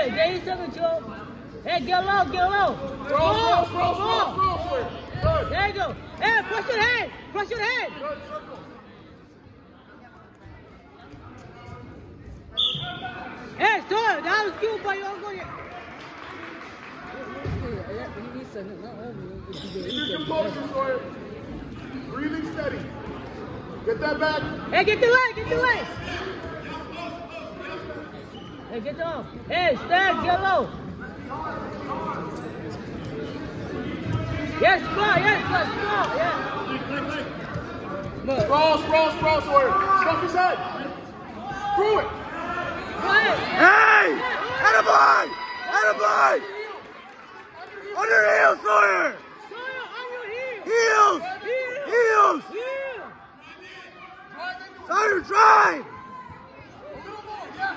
Sawyer, there you something, Joe. Hey, get low, get low. Ball, cross, cross, ball. cross, cross. Good. There you go. Hey, press your head. Press your head. Good, circle. Hey, Sawyer, that was cute, but you don't go yet. Keep your composure, Sawyer. Breathing steady. Get that back. Hey, get the leg, get the leg. Hey, get the off. Hey, stand, get low. Yes, small, yes, small, small, yeah. Look, Cross, cross, cross, Sawyer. Stuff his head. Through it. go ahead. Hey! Attaboy! Attaboy! On your heels, Sawyer! Sawyer, on your heel. Heels! Heel. Heels! Heel. Drive into it. Sawyer, drive! A little more, yes.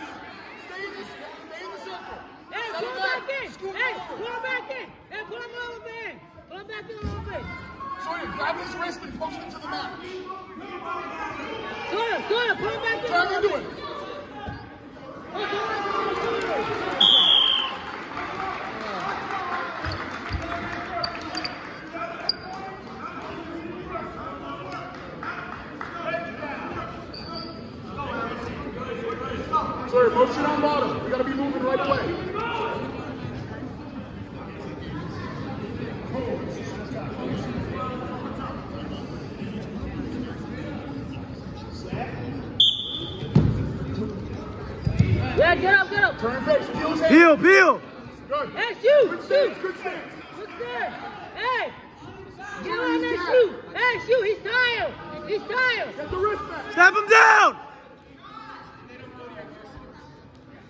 Stay in the, stay in the circle. Hey, Settle pull him back in. Hey, pull him back in. Hey, pull him a little bit in. Pull him back in a little bit. Sawyer, grab his wrist and post him to the mat. Sawyer, Sawyer, pull him back in little into bit. it. Back in a little bit. Sawyer, motion on bottom. We gotta be moving right away. Yeah, get up, get up. Turn face, feel his. Peel, peel! Good. Hey, shoot, Good stance, good stance. What's there? Hey, get on that shoot. Hey, shoot, he's tired. He's tired. Get the wrist back. Step him down!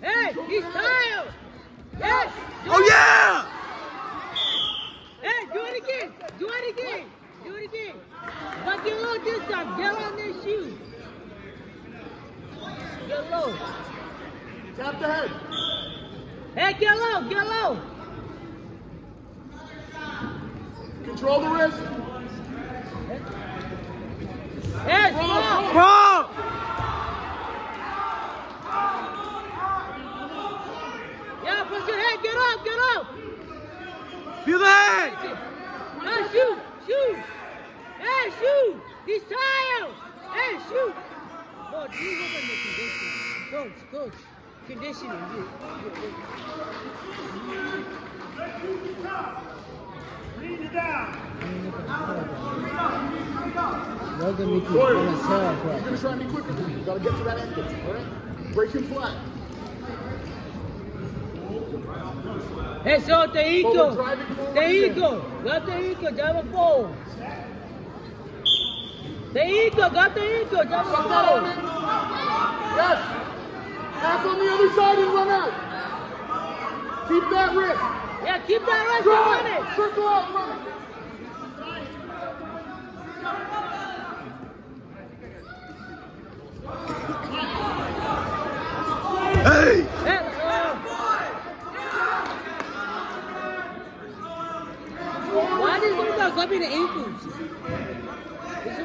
Hey, he's tired. Yes. do Oh it. yeah! Hey, do it again. Do it again. Do it again. But get low this time. Get on that shoe. Get low. Tap the head. Hey, get low. Get low. Control the wrist. Hey, small. Bro! Yeah, push your head. Get up. Get up. Feel the head! Hey, shoot. Shoot. Hey, shoot. He's tired. Hey, shoot. Coach, you look at the. Coach, coach. Conditioning. You, you, you're and be quicker. You gotta get to that end, alright? Break him flat. Hey, so te Forward, hico. driving forward Te again. hico. Got te hico. Llama forward. Te hico. Got te hico. Llama Suck that arm in. forward. Yes. Pass on the other side and run out. Keep that wrist. Yeah, keep that on Drive. it. Circle out, run it. Hey! Hey, Why did you guys up in the ankles?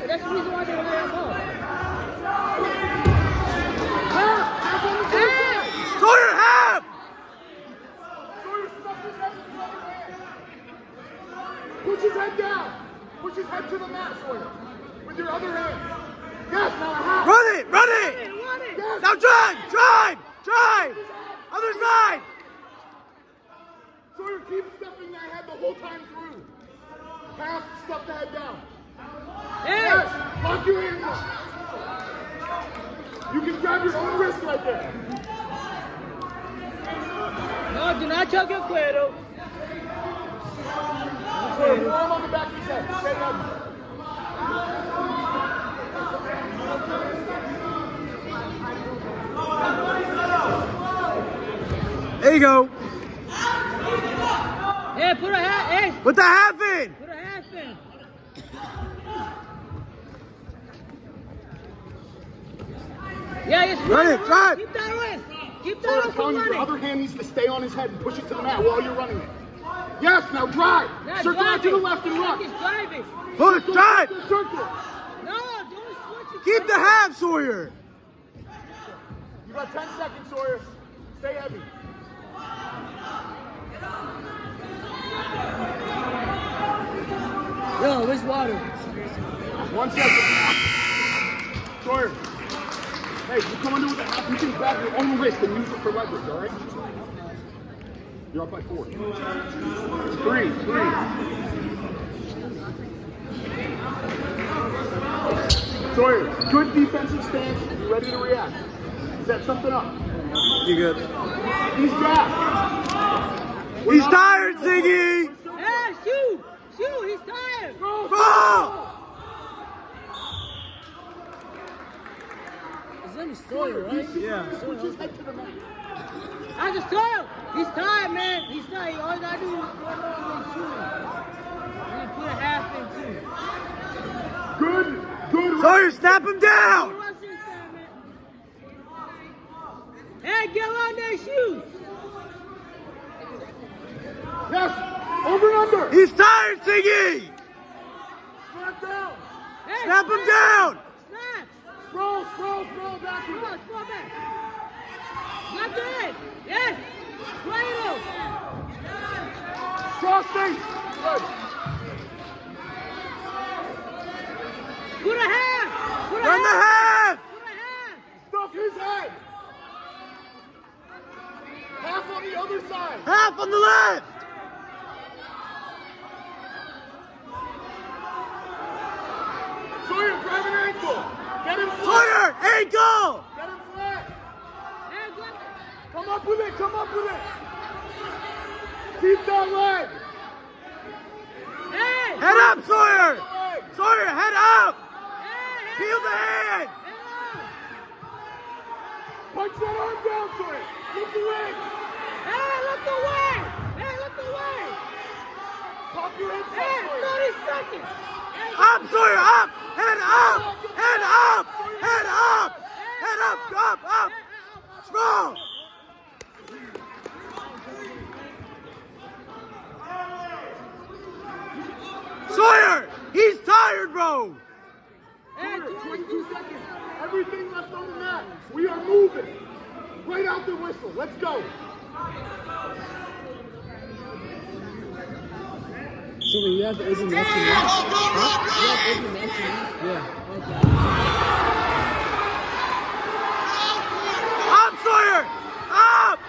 That's the reason why they wear them up. Half. Half on the other Hey! side. Sawyer, half! Sawyer, stuff his head with the other hand. Push his head down. Push his head to the mat, Sawyer. With your other hand. Yes, now a half. Run it! Run it! Hey, run it. Yes. Now drive! Drive! Drive! Other side! Sawyer, keep stuffing that head the whole time through. Half, stuff the head down. Hey! Yes, lock your hands up. You can grab your own wrist right there. No, do not choke your cuero. Sawyer, forearm on the back of his head. Stay heavy. There you go. Hey, put a hat. Hey, Put the half in! put a hat in. Yeah, just Run run it, drive. Keep that wrist. Keep Sawyer, that I'm wrist telling you, your other hand needs to stay on his head and push it to the mat while you're running it. Yes, now drive. Now Circle out drive to the left and run. Just drive it. Push, drive! Circle. No, don't switch it. Keep the half, Sawyer! You got 10 seconds, Sawyer. Stay heavy. Yo, where's water? One second. Sawyer. Hey, you come under with the half, you can grab your own wrist and use it for leverage, all right? You're up by four. Three, three. Sawyer, good defensive stance, you're ready to react. Set something up. You good? He's back. He's tired, Ziggy! Hey, shoot! Shoot, he's tired! Ball! His name is Sawyer, right? Yeah. Switch his head to the mat. I just told him. He's tired, man. He's tired. All you gotta do is run over and shoot him. And then put a half in too. Good, good. Sawyer, snap him down! What's this? Hey, get on their shoes. Yes, over and under. He's tired, Ziggy! Snap down. Hey, Snap him down! Snap. Scroll, scroll, scroll Come backwards. on, fall back. Not good. Yes. Play it Cross face. Good. Put a half. Put a Run the half. half! Put a half. Stuff his head. Half on the other side. Half on the left! Sawyer, grab an ankle. Get him flat. Sawyer, ankle! Get him flat. Come up with it. Come up with it. Keep that leg. Hey. Head up, Sawyer! Leg. Sawyer, head up! Hey, Feel the hand! Punch that arm down, Sawyer. Look away. Hey, look away. Hey, look away. Pop your head Hey, 30 seconds. Hey, Up, Sawyer, up! Head up! Head up! Head up! Head up, up, up! Strong! Sawyer, he's tired, bro! Hey, Sawyer, 22 22 seconds. Everything left on the mat. We are moving. Right out the whistle. Let's go. So you have Izzy next to me? Huh? You have Izzy next to me? Yeah. Okay. Up, Sawyer! Up!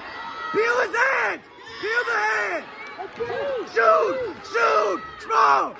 Peel his hand! Peel the hand! Let's. Shoot! Shoot! Strong!